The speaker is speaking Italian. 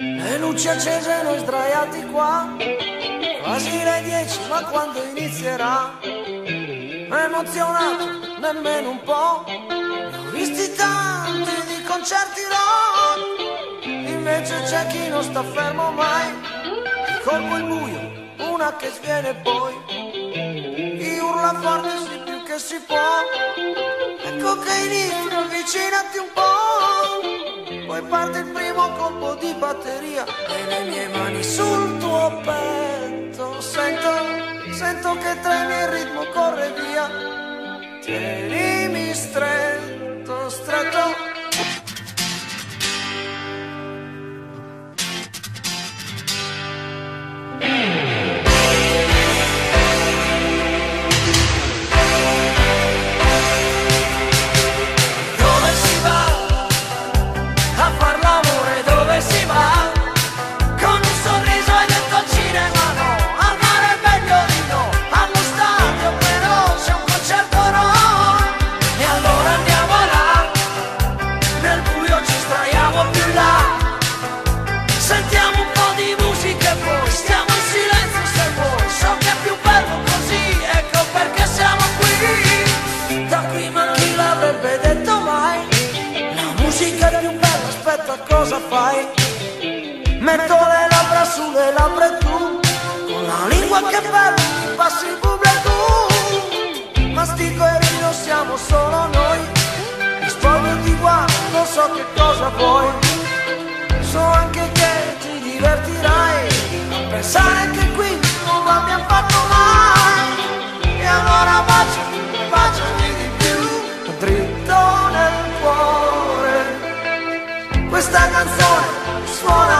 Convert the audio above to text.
Le luci accese noi sdraiati qua, quasi le dieci, ma quando inizierà? Emozionato, nemmeno un po', ho visti tanti di concerti rock, invece c'è chi non sta fermo mai, il colpo il buio, una che sviene poi, chi urla forte sì più che si può, ecco che inizia, avvicinati un po', poi parte il primo colpo di batteria. E le mie mani sul tuo petto, sento, sento che tremi il ritmo corre via, tienimi stretto, aspetta cosa fai? Metto le labbra sulle labbra e tu Con la lingua che bella ti passi il tu. Mastico e rido siamo solo noi. Spoglio ti guardo, non so che cosa vuoi. So anche che ti divertirai A pensare che questa canzone suona